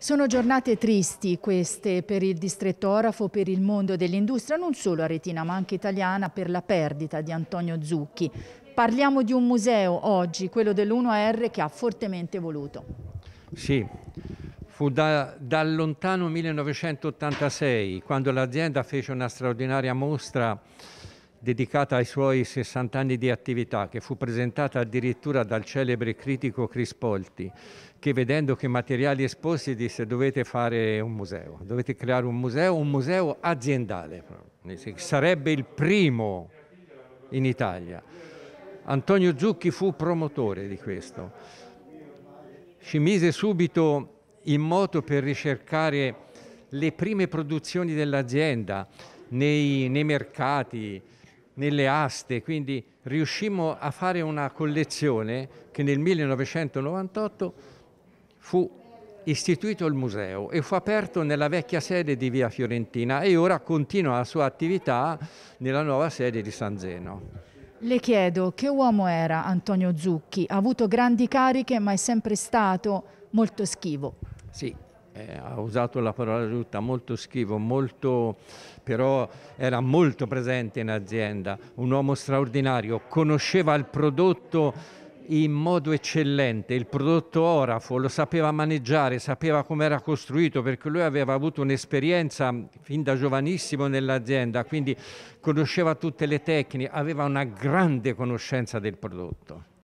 Sono giornate tristi queste per il distretto Orafo, per il mondo dell'industria, non solo aretina ma anche italiana, per la perdita di Antonio Zucchi. Parliamo di un museo oggi, quello dell'1R, che ha fortemente voluto. Sì, fu da, dal lontano 1986, quando l'azienda fece una straordinaria mostra dedicata ai suoi 60 anni di attività, che fu presentata addirittura dal celebre critico Chris Polti, che vedendo che materiali esposti disse dovete fare un museo, dovete creare un museo, un museo aziendale, sarebbe il primo in Italia. Antonio Zucchi fu promotore di questo. Ci mise subito in moto per ricercare le prime produzioni dell'azienda nei, nei mercati, nelle aste, quindi riuscimmo a fare una collezione che nel 1998 fu istituito il museo e fu aperto nella vecchia sede di Via Fiorentina e ora continua la sua attività nella nuova sede di San Zeno. Le chiedo che uomo era Antonio Zucchi? Ha avuto grandi cariche ma è sempre stato molto schivo. Sì, eh, ha usato la parola giusta, molto schivo, molto, però era molto presente in azienda, un uomo straordinario, conosceva il prodotto in modo eccellente, il prodotto Orafo lo sapeva maneggiare, sapeva come era costruito perché lui aveva avuto un'esperienza fin da giovanissimo nell'azienda, quindi conosceva tutte le tecniche, aveva una grande conoscenza del prodotto.